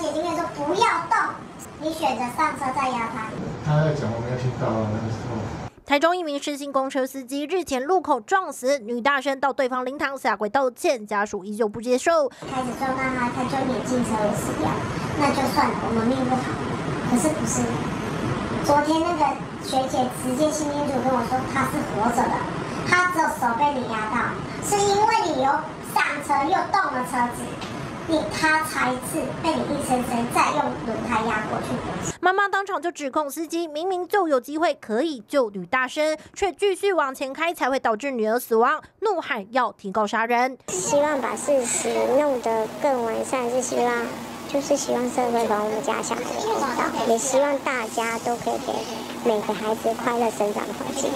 姐姐跟你说不要动，你选择上车再压他。他在讲，我没有听到啊，那个时候。台中一名失信公车司机日前路口撞死女大生，到对方灵堂下跪道歉，家属依旧不接受。开始撞到他，他就眼镜车死掉，那就算了，我们命不好。可是不是？昨天那个学姐直接心清楚跟我说，他是活着的，他只有手被你压到，是因为你又上车又动了车子。你他才是被你硬生生再用轮胎压过去的。妈妈当场就指控司机，明明就有机会可以救女大生，却继续往前开，才会导致女儿死亡，怒喊要提告杀人。希望把事实弄得更完善，是希望，就是希望社会把我们家小孩知道，也希望大家都可以给每个孩子快乐生长的环境。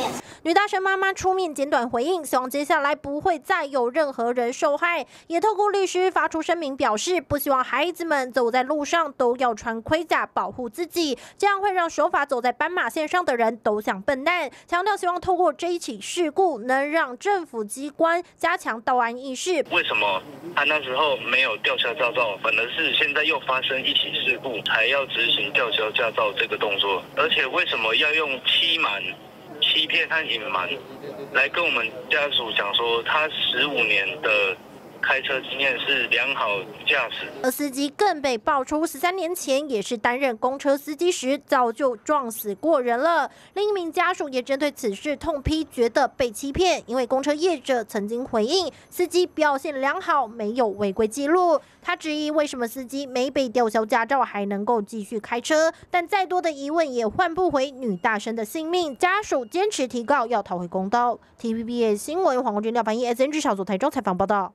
女大生妈妈出面简短回应，希望接下来不会再有任何人受害，也透过律师发出声明，表示不希望孩子们走在路上都要穿盔甲保护自己，这样会让守法走在斑马线上的人都像笨蛋。强调希望透过这一起事故，能让政府机关加强道安意识。为什么他那时候没有吊车驾照，反而是现在又发生一起事故，还要执行吊销驾照这个动作？而且为什么要用欺瞒？欺骗和隐瞒，来跟我们家属讲说，他十五年的。开车经验是良好驾驶，而司机更被爆出十三年前也是担任公车司机时早就撞死过人了。另一名家属也针对此事痛批，觉得被欺骗，因为公车业者曾经回应司机表现良好，没有违规记录。他质疑为什么司机没被吊销驾照还能够继续开车，但再多的疑问也换不回女大生的性命。家属坚持提告，要讨回公道。TVB 新闻黄国军、廖凡一 SNG 小组台中采访报道。